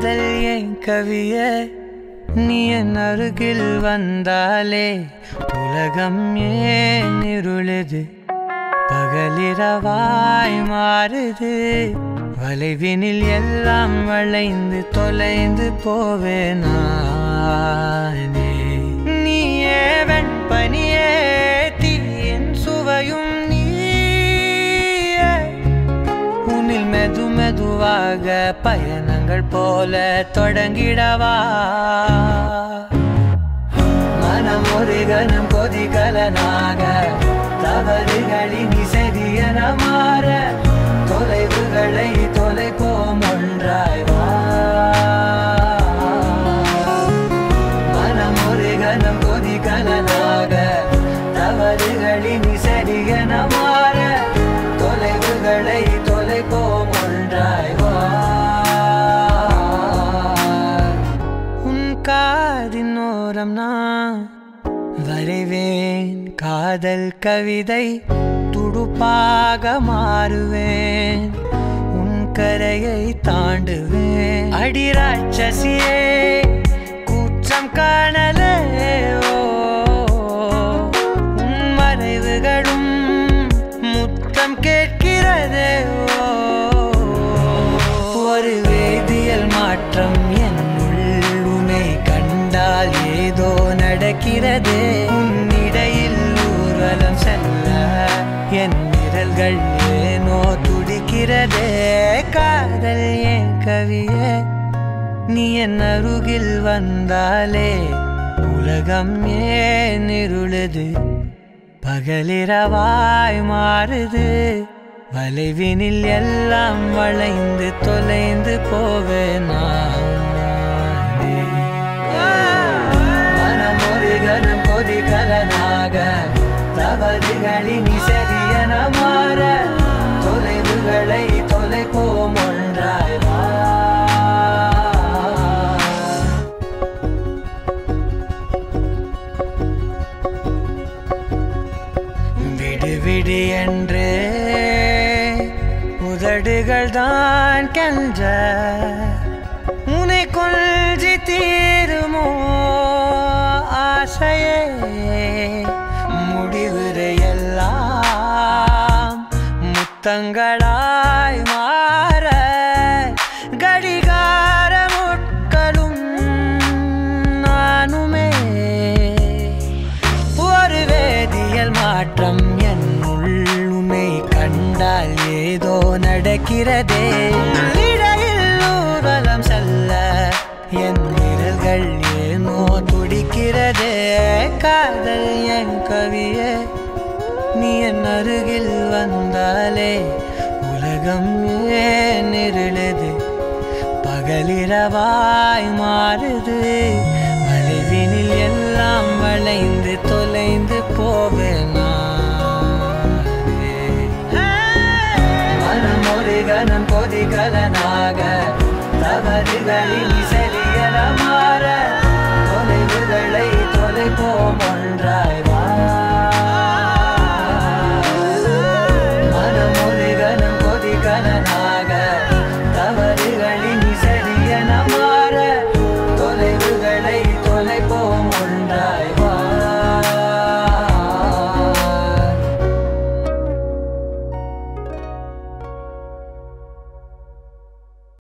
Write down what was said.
காதல் என் கவியே நீ என் அருகில் வந்தாலே உலகம் ஏன் இருளுது? பகலிரவாய் மாறுது. வளைவினில் எல்லாம் வளைந்து தொலைந்து போவேனானே மெது மெதுவாக பயணங்கள் போல தொடங்கிடவா? மனம் ஒரு கணம் கொதிகலனாக தவறுகளின் இசையன மாற தொலைவுகளை தொலைப்போம் ஒன்றாய் மனம் ஒரு கணம் கொதிகலனாக மாறுவேன். காதல் கவிதை துடுப்பாக மாறுவேன். உன் கரையை தாண்டுவேன். அடிராட்சசியே கூற்றம் காணலே உன் மறைவுகளும் முத்தம் கேட்கிறதே ஒரு வேதியியல் மாற்றம் என் உள்ளுமை கண்டால் ஏதோ நடக்கிறதே. செல்ல. என் விரல்கள் ஏனோ துடிக்கிறதே. காதல் ஏன் கவியே? நீ என் அருகில் வந்தாலே. உலகம் ஏன் இருளுது? பகலிரவாய் மாறுது. வளைவினில் எல்லாம் வளைந்து தொலைந்து போவேனா? தவறுகளின் சரியன மாற தொலைவுகளை தொலைப்போம் ஒன்றாய் வா. விடு விடு என்று உதடுகள் தான் கென்ற உனை கொள்ஜி தீ முத்தங்களாய் மாற கடிகார முட்களும் நானுமே. ஒரு வேதியியல் மாற்றம் என் உள்ளுமை கண்டால் ஏதோ நடக்கிறதே. இடையில் ஊர்வலம் செல்ல என் விரல்கள் ஏனோ துடிக்கிறதே. காதல் என் கவியே. நீ என் அருகில் வந்தாலே உலகம் ஏன் இருளுது? பகலிரவாய் மாறுது வளைவினில் எல்லாம் வளைந்து தொலைந்து போவேனா மனம் ஒரு கணம் கொதிகலனாக தவறுகளில்